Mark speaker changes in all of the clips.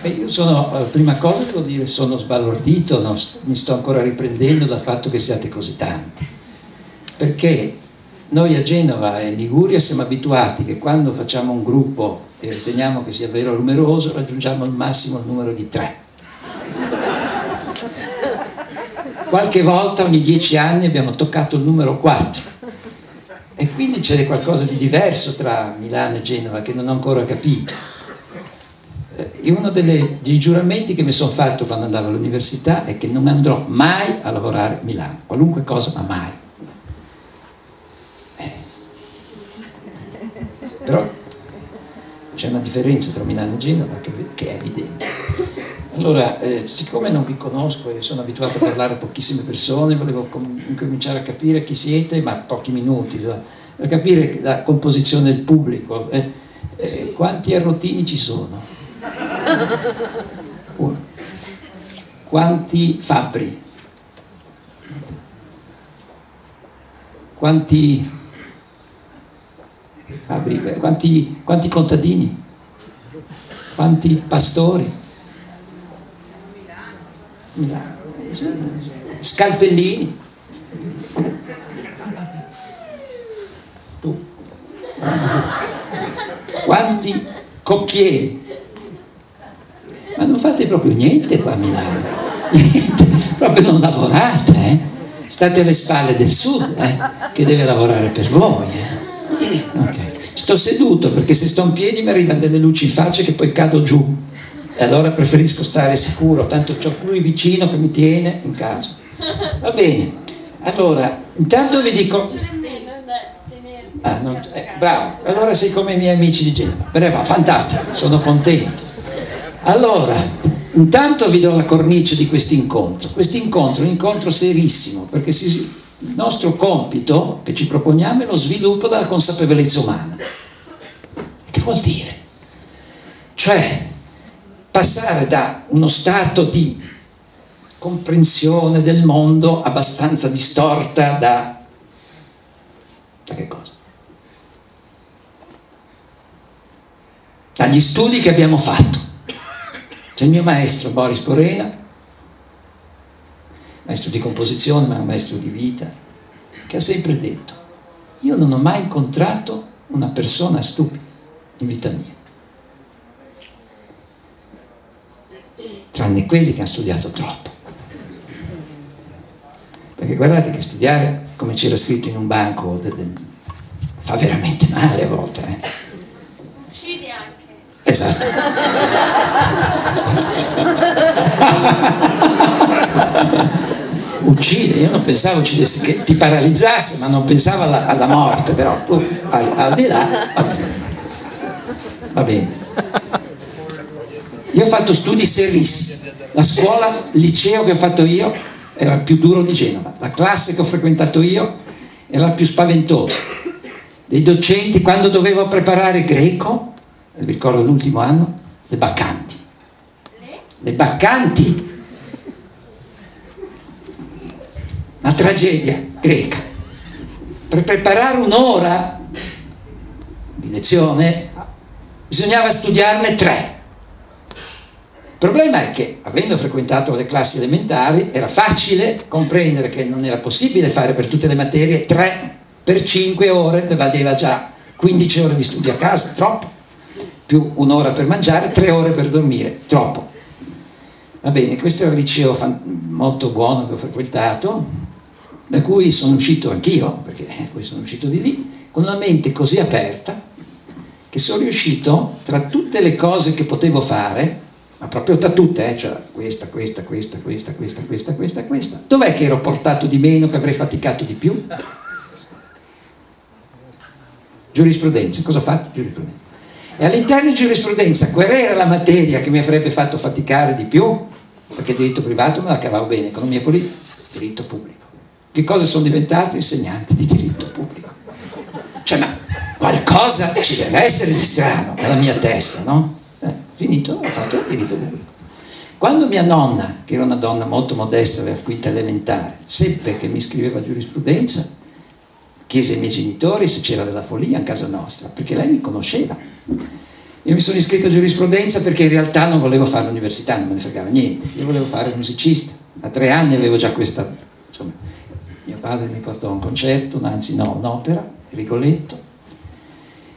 Speaker 1: Beh, io sono, eh, prima cosa devo dire, sono sbalordito, non, mi sto ancora riprendendo dal fatto che siate così tanti, perché noi a Genova e in Liguria siamo abituati che quando facciamo un gruppo e riteniamo che sia vero numeroso, raggiungiamo al massimo il numero di tre. Qualche volta ogni dieci anni abbiamo toccato il numero 4 e quindi c'è qualcosa di diverso tra Milano e Genova che non ho ancora capito. E uno dei giuramenti che mi sono fatto quando andavo all'università è che non andrò mai a lavorare a Milano, qualunque cosa, ma mai. Eh. Però c'è una differenza tra Milano e Genova che, è evidente. Allora, eh, siccome non vi conosco e sono abituato a parlare a pochissime persone, volevo com- cominciare a capire chi siete, ma pochi minuti, per capire la composizione del pubblico. Eh, eh, quanti arrotini ci sono? Uno. Quanti fabbri? Quanti fabbri? Quanti, quanti contadini? Quanti pastori? Scalpellini? Tu? Quanti cocchieri? Ma non fate proprio niente qua a Milano, niente, proprio non lavorate, eh? state alle spalle del sud eh? che deve lavorare per voi. Eh? Okay. Sto seduto perché se sto in piedi mi arrivano delle luci in faccia che poi cado giù e allora preferisco stare sicuro, tanto ho lui vicino che mi tiene in caso. Va bene, allora intanto vi dico... Ah, non, eh, bravo, allora sei come i miei amici di Genova. Brava, fantastico, sono contento. Allora, intanto vi do la cornice di questo incontro. Questo incontro è un incontro serissimo, perché si, il nostro compito che ci proponiamo è lo sviluppo della consapevolezza umana. Che vuol dire? Cioè, passare da uno stato di comprensione del mondo abbastanza distorta da... da che cosa? Dagli studi che abbiamo fatto c'è il mio maestro Boris Porena, maestro di composizione ma un maestro di vita, che ha sempre detto, io non ho mai incontrato una persona stupida in vita mia, tranne quelli che hanno studiato troppo. Perché guardate che studiare, come c'era scritto in un banco, fa veramente male a volte. Eh? Esatto. Uccide, io non pensavo uccidesse, che ti paralizzasse, ma non pensavo alla, alla morte, però tu al, al di là, va bene. Io ho fatto studi serissimi, la scuola, il liceo che ho fatto io era il più duro di Genova, la classe che ho frequentato io era la più spaventosa. Dei docenti, quando dovevo preparare greco, ricordo l'ultimo anno, le baccanti. Le baccanti. Una tragedia greca. Per preparare un'ora di lezione bisognava studiarne tre. Il problema è che, avendo frequentato le classi elementari, era facile comprendere che non era possibile fare per tutte le materie tre per cinque ore, valeva già 15 ore di studio a casa, troppo più un'ora per mangiare, tre ore per dormire, troppo. Va bene, questo è un liceo molto buono che ho frequentato, da cui sono uscito anch'io, perché poi sono uscito di lì, con una mente così aperta che sono riuscito, tra tutte le cose che potevo fare, ma proprio tra tutte, eh, cioè questa, questa, questa, questa, questa, questa, questa, questa, dov'è che ero portato di meno, che avrei faticato di più? Giurisprudenza, cosa ho fatto? Giurisprudenza. E all'interno di giurisprudenza, qual era la materia che mi avrebbe fatto faticare di più? Perché diritto privato me la cavavo bene, economia politica, diritto pubblico. Che cosa sono diventato? Insegnante di diritto pubblico. Cioè, ma qualcosa ci deve essere di strano nella mia testa, no? Eh, finito, ho fatto diritto pubblico. Quando mia nonna, che era una donna molto modesta, aveva quinta elementare, seppe che mi scriveva giurisprudenza, chiese ai miei genitori se c'era della follia in casa nostra, perché lei mi conosceva. E mi sono iscritto a giurisprudenza perché in realtà non volevo fare l'università, non me ne fregava niente, io volevo fare il musicista. A tre anni avevo già questa, insomma, mio padre mi portò a un concerto, anzi no, un'opera, Rigoletto,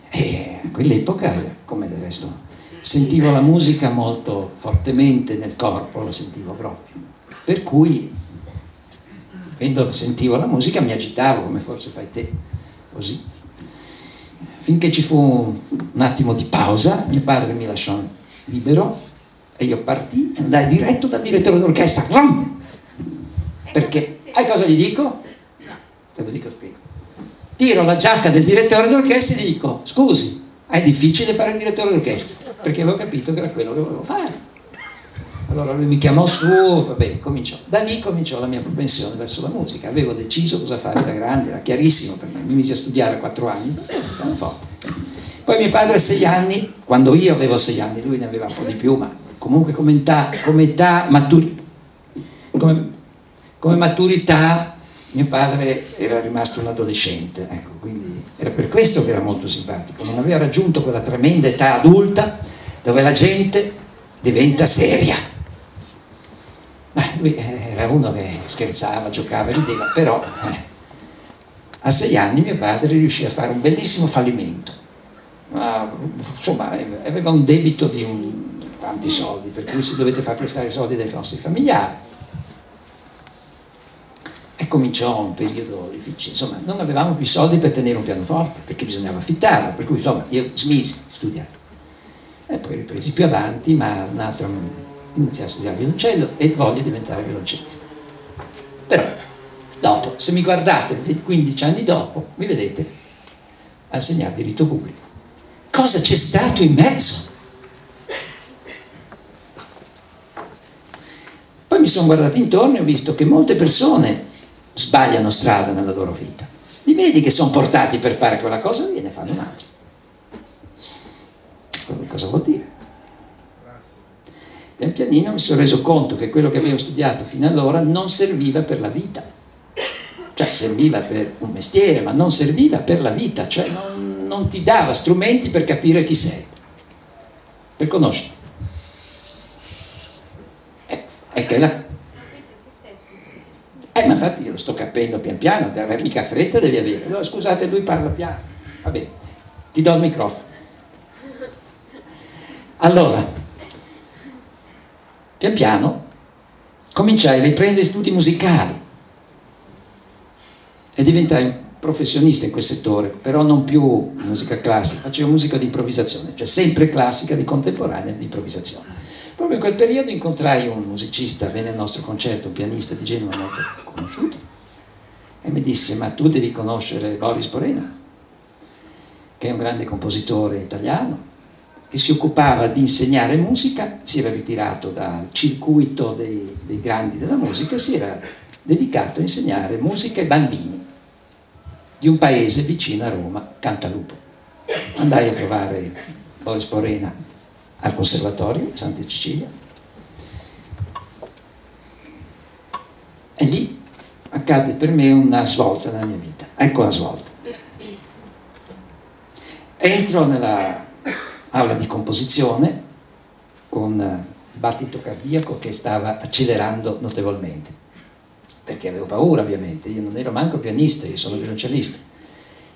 Speaker 1: e a quell'epoca, come del resto, sentivo la musica molto fortemente nel corpo, la sentivo proprio. Per cui, quando sentivo la musica mi agitavo, come forse fai te, così finché ci fu un attimo di pausa, mio padre mi lasciò libero e io partì e andai diretto dal direttore d'orchestra. Vrum! Perché, sai cosa gli dico? Te lo dico, spiego. Tiro la giacca del direttore d'orchestra e gli dico, scusi, è difficile fare il direttore d'orchestra, perché avevo capito che era quello che volevo fare. Allora lui mi chiamò su, vabbè, cominciò. Da lì cominciò la mia propensione verso la musica. Avevo deciso cosa fare da grande, era chiarissimo per me. Mi misi a studiare a quattro anni, pianoforte. Poi mio padre a sei anni, quando io avevo sei anni, lui ne aveva un po' di più, ma comunque come età, come, età maturi, come, come maturità mio padre era rimasto un adolescente, ecco, quindi era per questo che era molto simpatico, non aveva raggiunto quella tremenda età adulta dove la gente diventa seria lui era uno che scherzava, giocava, rideva, però eh, a sei anni mio padre riuscì a fare un bellissimo fallimento. Ma, insomma, aveva un debito di un, tanti soldi, per cui si dovette far prestare i soldi dai nostri familiari. E cominciò un periodo difficile, insomma, non avevamo più soldi per tenere un pianoforte, perché bisognava affittarlo, per cui insomma io smisi di studiare. E poi ripresi più avanti, ma un altro iniziai a studiare violoncello e voglio diventare violoncellista. Però, dopo, se mi guardate 15 anni dopo, mi vedete a insegnare diritto pubblico. Cosa c'è stato in mezzo? Poi mi sono guardato intorno e ho visto che molte persone sbagliano strada nella loro vita. Li vedi che sono portati per fare quella cosa e ne fanno un'altra. Cosa vuol dire? Pian pianino mi sono reso conto che quello che avevo studiato fino ad ora non serviva per la vita, cioè serviva per un mestiere, ma non serviva per la vita, cioè non, non ti dava strumenti per capire chi sei, per conoscerti. Eh, è che la... Eh, ma infatti io lo sto capendo pian piano, mica fretta devi avere. No, scusate, lui parla piano. Vabbè, ti do il microfono. Allora, pian piano cominciai a riprendere studi musicali e diventai professionista in quel settore, però non più musica classica, facevo musica di improvvisazione, cioè sempre classica, di contemporanea, di improvvisazione. Proprio in quel periodo incontrai un musicista, venne al nostro concerto, un pianista di Genova molto conosciuto, e mi disse, ma tu devi conoscere Boris Borena, che è un grande compositore italiano, che si occupava di insegnare musica, si era ritirato dal circuito dei, dei grandi della musica, si era dedicato a insegnare musica ai bambini di un paese vicino a Roma, Cantalupo. Andai a trovare Boris Porena al Conservatorio Santa Cecilia e lì accadde per me una svolta nella mia vita. Ecco la svolta. Entro nella aula di composizione con il battito cardiaco che stava accelerando notevolmente. Perché avevo paura ovviamente, io non ero manco pianista, io sono violoncellista.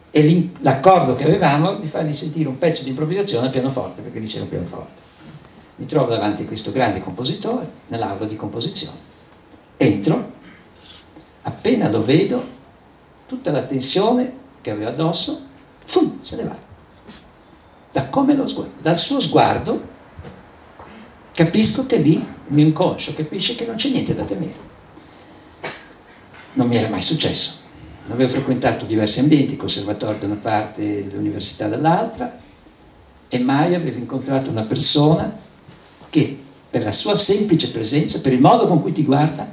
Speaker 1: E l'accordo che avevamo di fargli sentire un pezzo di improvvisazione al pianoforte perché diceva pianoforte. Mi trovo davanti a questo grande compositore nell'aula di composizione. Entro appena lo vedo tutta la tensione che aveva addosso fum, se ne va da sguardo, dal suo sguardo capisco che lì il mio inconscio capisce che non c'è niente da temere. Non mi era mai successo. Avevo frequentato diversi ambienti, conservatorio da una parte e l'università dall'altra, e mai avevo incontrato una persona che per la sua semplice presenza, per il modo con cui ti guarda,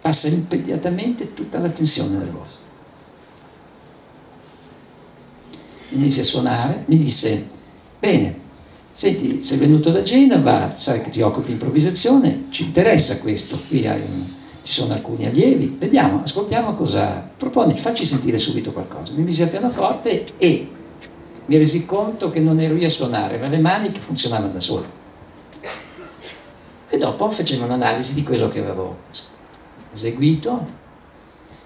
Speaker 1: passa immediatamente tutta la tensione nervosa. Mi mise a suonare, mi disse, bene, senti, sei venuto da Genova, sai che ti occupi di improvvisazione, ci interessa questo, qui un, ci sono alcuni allievi, vediamo, ascoltiamo cosa proponi, facci sentire subito qualcosa. Mi mise al pianoforte e mi resi conto che non ero io a suonare, ma le mani che funzionavano da sole. E dopo facevo un'analisi di quello che avevo eseguito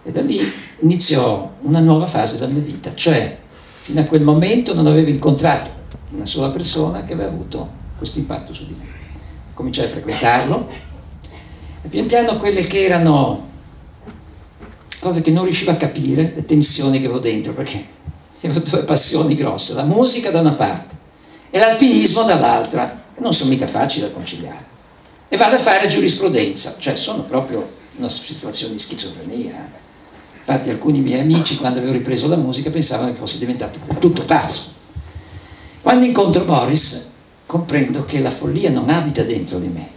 Speaker 1: e da lì iniziò una nuova fase della mia vita, cioè fino a quel momento non avevo incontrato una sola persona che aveva avuto questo impatto su di me. Cominciai a frequentarlo e pian piano quelle che erano cose che non riuscivo a capire, le tensioni che avevo dentro, perché avevo due passioni grosse, la musica da una parte e l'alpinismo dall'altra, non sono mica facili da conciliare. E vado a fare giurisprudenza, cioè sono proprio una situazione di schizofrenia. Infatti alcuni miei amici quando avevo ripreso la musica pensavano che fossi diventato tutto pazzo. Quando incontro Boris comprendo che la follia non abita dentro di me,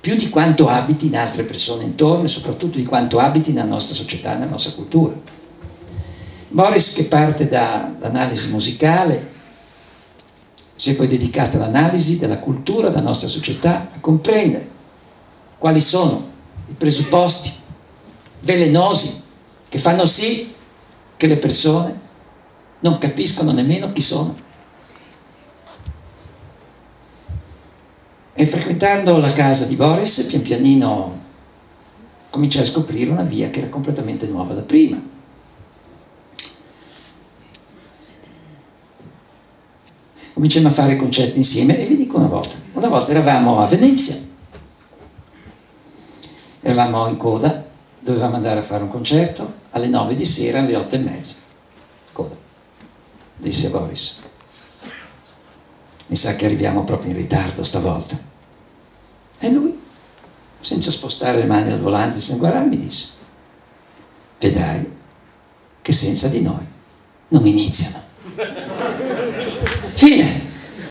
Speaker 1: più di quanto abiti in altre persone intorno e soprattutto di quanto abiti nella nostra società, nella nostra cultura. Morris che parte dall'analisi musicale si è poi dedicato all'analisi della cultura della nostra società, a comprendere quali sono i presupposti velenosi che fanno sì che le persone non capiscono nemmeno chi sono. E frequentando la casa di Boris, pian pianino cominciai a scoprire una via che era completamente nuova da prima. Cominciamo a fare concerti insieme e vi dico una volta, una volta eravamo a Venezia, eravamo in coda, dovevamo andare a fare un concerto alle 9 di sera alle 8 e mezza, coda, disse Boris mi sa che arriviamo proprio in ritardo stavolta. E lui, senza spostare le mani dal volante, senza guardarmi, disse, vedrai che senza di noi non iniziano. Fine.